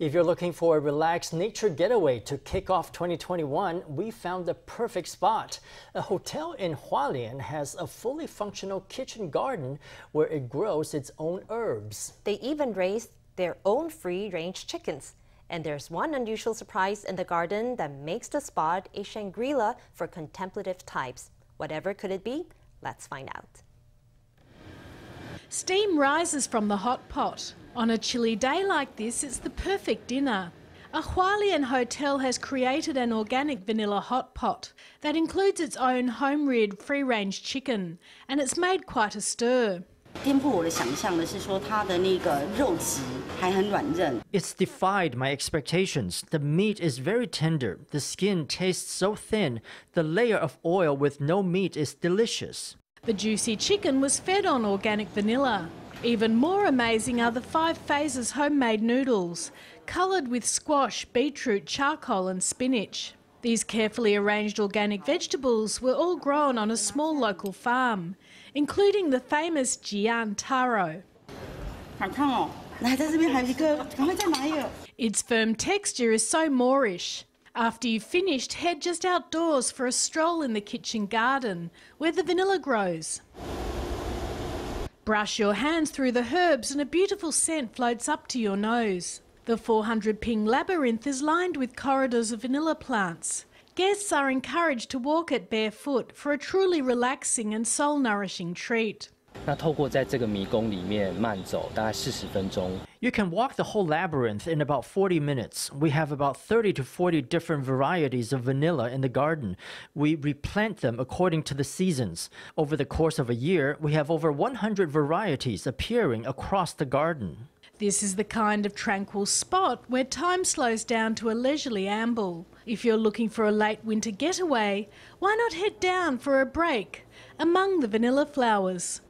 If you're looking for a relaxed nature getaway to kick off 2021, we found the perfect spot. A hotel in Hualien has a fully functional kitchen garden where it grows its own herbs. They even raise their own free-range chickens. And there's one unusual surprise in the garden that makes the spot a Shangri-La for contemplative types. Whatever could it be? Let's find out. Steam rises from the hot pot. On a chilly day like this, it's the perfect dinner. A Hualien hotel has created an organic vanilla hot pot that includes its own home-reared free-range chicken, and it's made quite a stir. It's defied my expectations. The meat is very tender. The skin tastes so thin. The layer of oil with no meat is delicious. The juicy chicken was fed on organic vanilla. Even more amazing are the five phases homemade noodles, coloured with squash, beetroot, charcoal and spinach. These carefully arranged organic vegetables were all grown on a small local farm, including the famous Ji'an taro. Its firm texture is so moreish. After you've finished, head just outdoors for a stroll in the kitchen garden where the vanilla grows. Brush your hands through the herbs and a beautiful scent floats up to your nose. The 400 ping labyrinth is lined with corridors of vanilla plants. Guests are encouraged to walk it barefoot for a truly relaxing and soul nourishing treat. 那透过在这个迷宫里面慢走，大概四十分钟。You can walk the whole labyrinth in about 40 minutes. We have about 30 to 40 different varieties of vanilla in the garden. We replant them according to the seasons. Over the course of a year, we have over 100 varieties appearing across the garden. This is the kind of tranquil spot where time slows down to a leisurely amble. If you're looking for a late winter getaway, why not head down for a break among the vanilla flowers?